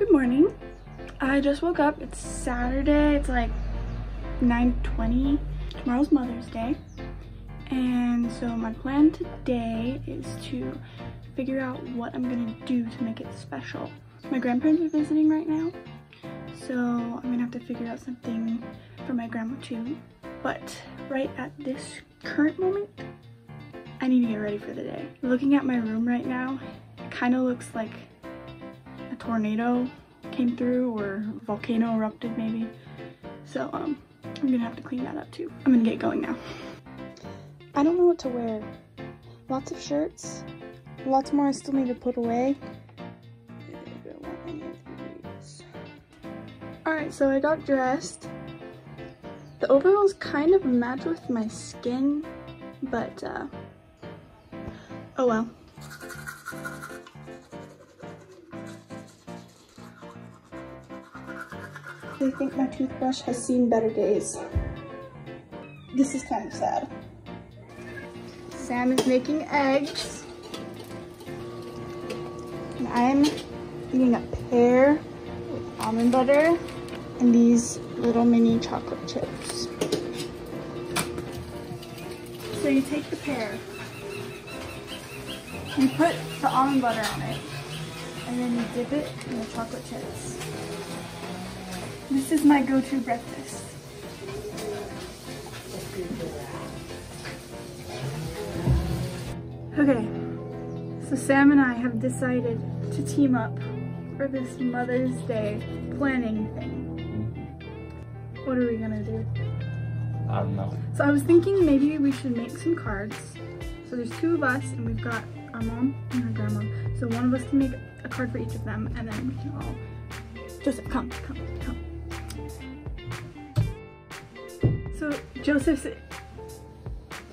Good morning. I just woke up. It's Saturday. It's like 9.20. Tomorrow's Mother's Day. And so my plan today is to figure out what I'm gonna do to make it special. My grandparents are visiting right now. So I'm gonna have to figure out something for my grandma too. But right at this current moment, I need to get ready for the day. Looking at my room right now, it kind of looks like a tornado came through or volcano erupted maybe. So um, I'm gonna have to clean that up too. I'm gonna get going now. I don't know what to wear. Lots of shirts, lots more I still need to put away. Alright, so I got dressed. The overalls kind of match with my skin, but uh, oh well. I think my toothbrush has seen better days. This is kind of sad. Sam is making eggs. And I'm eating a pear with almond butter and these little mini chocolate chips. So you take the pear, you put the almond butter on it, and then you dip it in the chocolate chips. This is my go-to breakfast. Okay, so Sam and I have decided to team up for this Mother's Day planning thing. What are we gonna do? I don't know. So I was thinking maybe we should make some cards. So there's two of us and we've got our mom and our grandma. So one of us can make a card for each of them and then we can all, Joseph, come, come, come. So Joseph's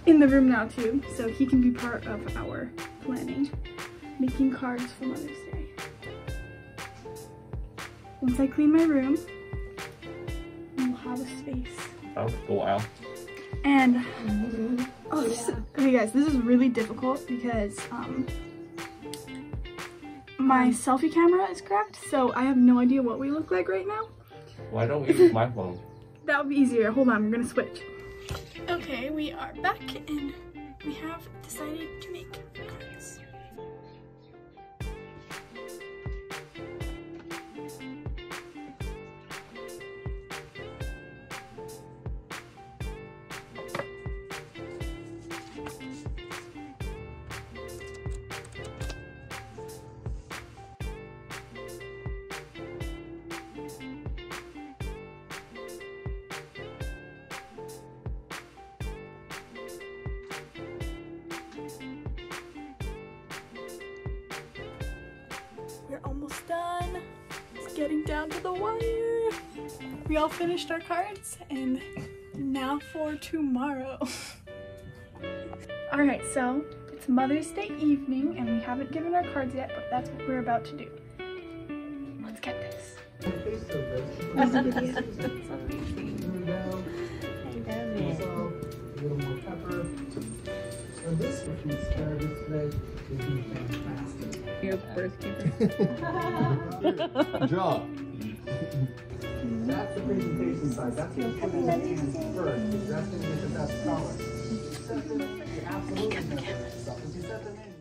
in the room now too, so he can be part of our planning, making cards for Mother's Day. Once I clean my room, we'll have a space. Oh, a while. And oh, this, okay, guys, this is really difficult because um, my selfie camera is cracked, so I have no idea what we look like right now. Why don't we use my phone? That would be easier. Hold on, we're gonna switch. Okay, we are back and we have decided to make cards. Almost done. It's getting down to the wire. We all finished our cards and now for tomorrow. Alright, so it's Mother's Day evening and we haven't given our cards yet, but that's what we're about to do. Let's get this. That's a video. little more pepper. So this which is asparagus today is being fantastic. Your birth keeper. Good job. That's the presentation side. That's what you're putting in first. That's going to get the best color. You set them, you absolutely set them in.